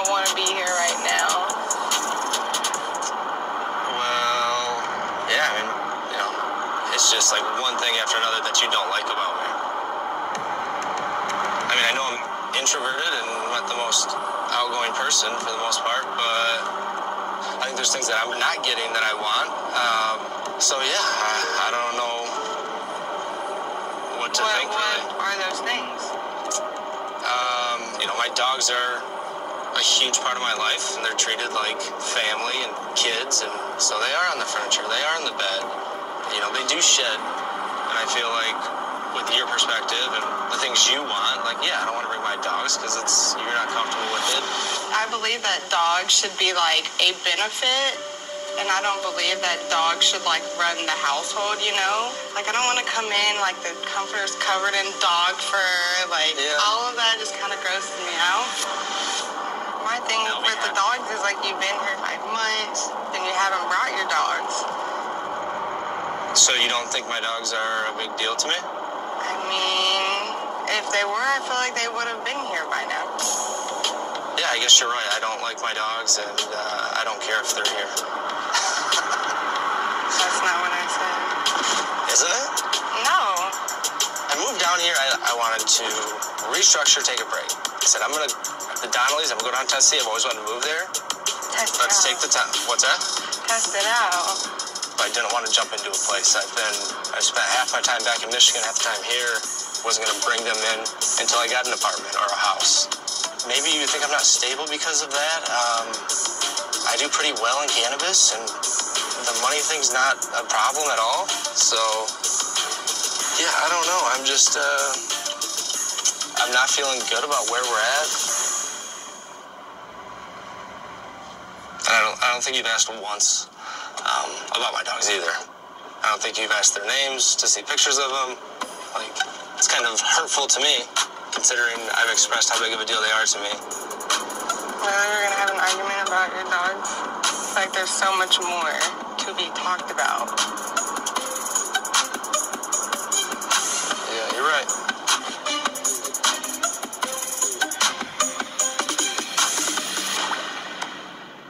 don't want to be here right now. Well, yeah, I mean, you know, it's just like one thing after another that you don't like about me. I mean, I know I'm introverted and not the most outgoing person for the most part, but I think there's things that I'm not getting that I want. Um, so, yeah, I, I, don't know what to what, think. What really. are those things? Um, you know, my dogs are a huge part of my life, and they're treated like family and kids, and so they are on the furniture, they are on the bed. You know, they do shed, and I feel like with your perspective and the things you want, like, yeah, I don't want to bring my dogs because it's you're not comfortable with it. I believe that dogs should be like a benefit, and I don't believe that dogs should like run the household. You know, like I don't want to come in like the comforter's covered in dog fur. Like Yeah. all of that just kind of grosses me out. My thing No, we with the have- dogs is like you've been here five months and you haven't brought your dogs. So you don't think my dogs are a big deal to me? I mean, if they were, I feel like they would have been here by now. Yeah, I guess you're right. I don't like my dogs, and uh, I don't care if they're here. That's not what I said. Isn't it? No. I moved down here. I, I wanted to restructure, take a break. I said, I'm gonna the Donnellys. I'm gonna go down to Tennessee. I've always wanted to move there. Test Let's take the time. What's that? Test it out. I didn't want to jump into a place. I've been. I spent half my time back in Michigan, half the time here. Wasn't gonna bring them in until I got an apartment or a house. Maybe you think I'm not stable because of that. Um, I do pretty well in cannabis, and the money thing's not a problem at all. So, yeah, I don't know. I'm just. Uh, I'm not feeling good about where we're at. And I don't, think you've asked once um, about my dogs either. I don't think you've asked their names to see pictures of them. Like, it's kind of hurtful to me, considering I've expressed how big of a deal they are to me. Well, you're gonna have an argument about your dogs. Like there's so much more to be talked about.